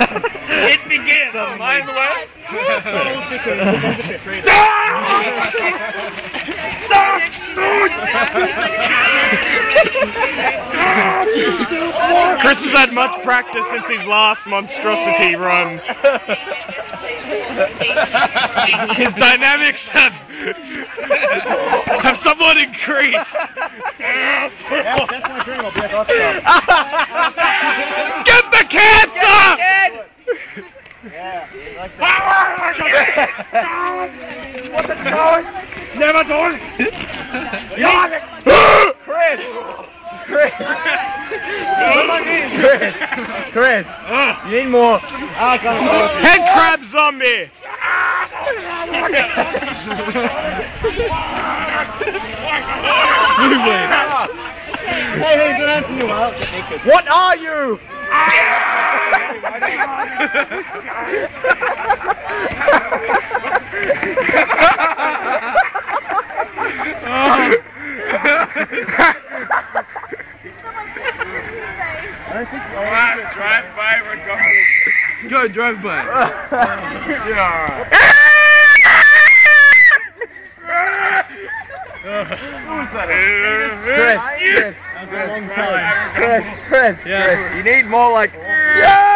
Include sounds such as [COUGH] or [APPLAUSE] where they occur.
it begins. Mind the way. Chris has had much practice since his last monstrosity run. His dynamics have have somewhat increased. That's, that's my dream. I'll be like like that. What's it going? Never told. Chris! Chris! Chris! Chris! You need more. Ah, kind of Head crab zombie! Hey, hey, don't answer me well. What are you? [LAUGHS] I don't think. I don't think Drive by regardless. Go, drive by. Yeah. Chris, Chris, That was a long. Chris, Chris, Chris. You need more like. Yeah!